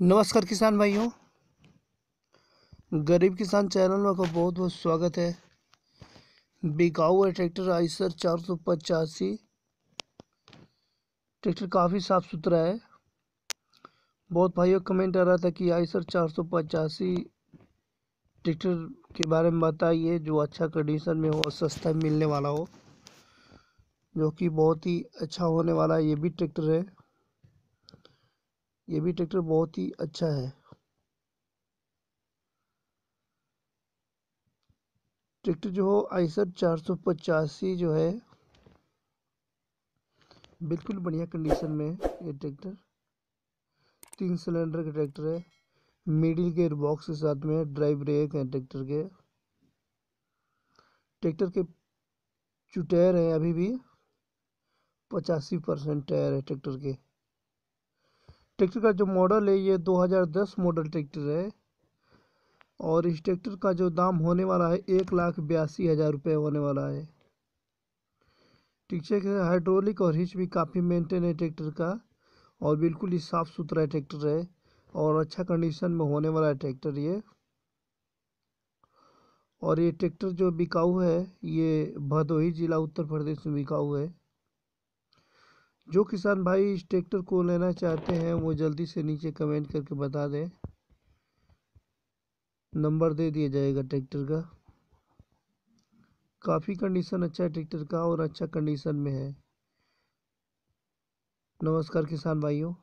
नमस्कार किसान भाइयों। गरीब किसान चैनल में आपका बहुत बहुत स्वागत है। बिकाऊ है ट्रैक्टर आइसर चार सौ पचासी। ट्रैक्टर काफ़ी साफ़ सुथरा है। बहुत भाइयों कमेंट आ रहा था कि आइसर चार सौ पचासी ट्रैक्टर के बारे में बताइए, जो अच्छा कंडीशन में हो और सस्ता मिलने वाला हो, जो कि बहुत ही अच्छा होने वाला ये भी ट्रैक्टर है। ये भी ट्रैक्टर बहुत ही अच्छा है। ट्रैक्टर जो हो आइसर चार सौ पचासी जो है, बिल्कुल बढ़िया कंडीशन में ये ट्रैक्टर। तीन सिलेंडर का ट्रैक्टर है मिडिल गेयर बॉक्स के साथ में ड्राइव ब्रेक है ट्रैक्टर के। ट्रैक्टर के जो टायर है अभी भी, पचासी परसेंट टायर है ट्रैक्टर के। ट्रैक्टर का जो मॉडल है, ये 2010 मॉडल ट्रैक्टर है। और इस ट्रैक्टर का जो दाम होने वाला है, एक लाख बयासी हज़ार रुपये होने वाला है। ठीक है हाइड्रोलिक और हिच भी काफ़ी मेंटेन है ट्रैक्टर का, और बिल्कुल ही साफ़ सुथरा ट्रैक्टर है, और अच्छा कंडीशन में होने वाला है ट्रैक्टर ये। और ये ट्रैक्टर जो बिकाऊ है, ये भदोही ज़िला उत्तर प्रदेश में बिकाऊ है। जो किसान भाई इस ट्रैक्टर को लेना चाहते हैं, वो जल्दी से नीचे कमेंट करके बता दें। नंबर दे दिया जाएगा ट्रैक्टर का। काफ़ी कंडीशन अच्छा है ट्रैक्टर का और अच्छा कंडीशन में है। नमस्कार किसान भाइयों।